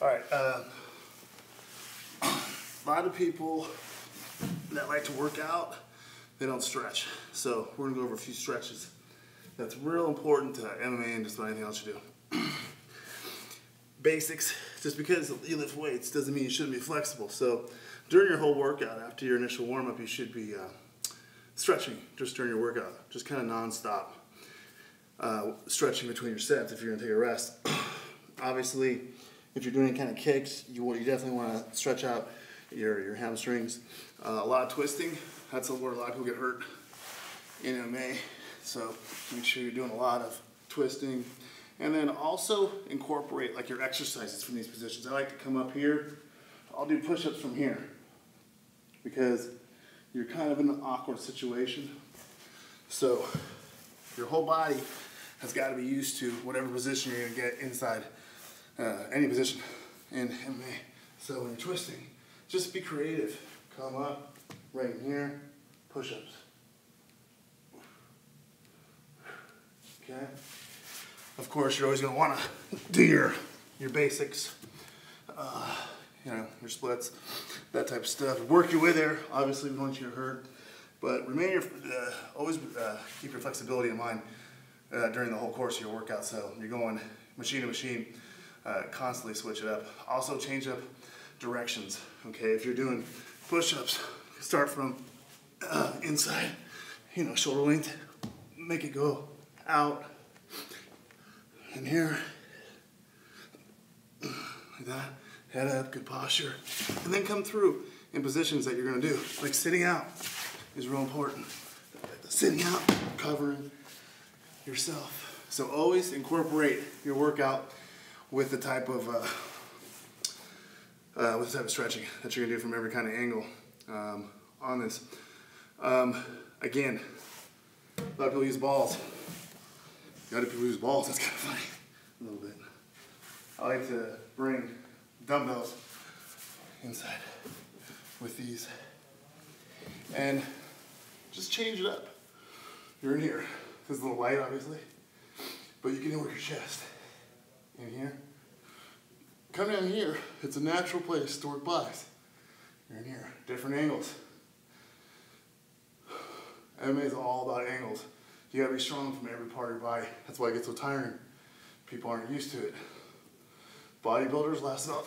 All right. Um, a lot of people that like to work out, they don't stretch. So we're gonna go over a few stretches. That's real important to MMA and just about anything else you do. Basics, just because you lift weights doesn't mean you shouldn't be flexible. So during your whole workout, after your initial warm up, you should be uh, stretching just during your workout, just kind of non-stop. Uh, stretching between your sets if you're gonna take a rest. Obviously, if you're doing any kind of kicks, you, you definitely wanna stretch out your, your hamstrings. Uh, a lot of twisting, that's where a lot of people get hurt in MMA. So make sure you're doing a lot of twisting. And then also incorporate like your exercises from these positions. I like to come up here. I'll do push-ups from here because you're kind of in an awkward situation. So your whole body has got to be used to whatever position you're going to get inside uh, any position in MMA. So when you're twisting, just be creative. Come up, right here, push-ups. Okay? Of course, you're always going to want to do your, your basics, uh, you know, your splits, that type of stuff. Work your way there. Obviously, we don't want you to hurt. But remain your, uh, always uh, keep your flexibility in mind uh, during the whole course of your workout. So you're going machine to machine, uh, constantly switch it up. Also change up directions, okay? If you're doing push-ups, start from uh, inside, you know, shoulder length, make it go out, and here, like that, head up, good posture, and then come through in positions that you're gonna do. Like sitting out is real important. Sitting out, covering yourself. So always incorporate your workout with the type of uh, uh, with the type of stretching that you're gonna do from every kind of angle um, on this. Um, again, a lot of people use balls. A lot of people use balls, that's kind of funny, a little bit. I like to bring dumbbells inside with these. And just change it up. You're in here. This is a little light, obviously, but you can work your chest. In here. Come down here. It's a natural place to work bis. You're in here. Different angles. MMA is all about angles. You gotta be strong from every part of your body. That's why it gets so tiring. People aren't used to it. Bodybuilders last about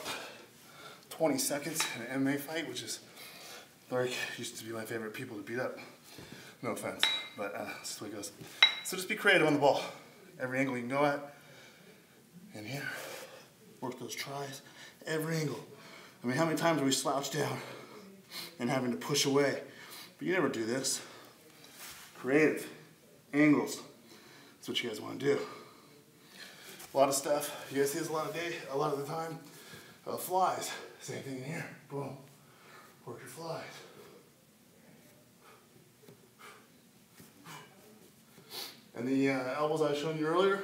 20 seconds in an MMA fight, which is like used to be my favorite people to beat up. No offense, but uh, that's the way it goes. So just be creative on the ball. Every angle you can go at. In here. Work those tris. Every angle. I mean, how many times are we slouched down and having to push away? But you never do this. Creative. Angles. That's what you guys want to do. A lot of stuff. You guys see this a lot of day, a lot of the time. Uh, flies. Same thing in here. Boom. Work your flies. And the uh, elbows I showed you earlier,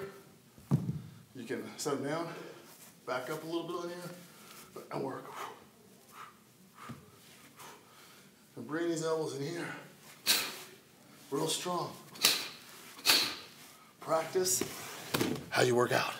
can set them down, back up a little bit on here, and work. And bring these elbows in here, real strong. Practice how you work out.